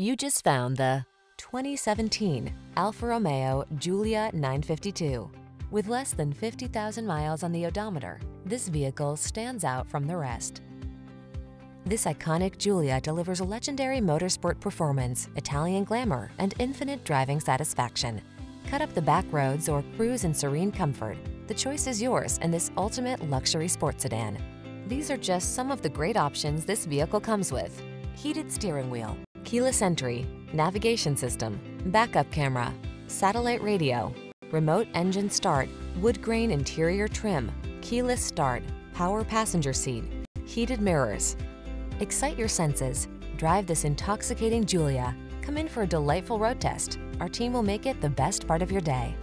You just found the 2017 Alfa Romeo Giulia 952. With less than 50,000 miles on the odometer, this vehicle stands out from the rest. This iconic Giulia delivers a legendary motorsport performance, Italian glamour, and infinite driving satisfaction. Cut up the back roads or cruise in serene comfort. The choice is yours in this ultimate luxury sports sedan. These are just some of the great options this vehicle comes with. Heated steering wheel, keyless entry, navigation system, backup camera, satellite radio, remote engine start, wood grain interior trim, keyless start, power passenger seat, heated mirrors. Excite your senses. Drive this intoxicating Giulia. Come in for a delightful road test. Our team will make it the best part of your day.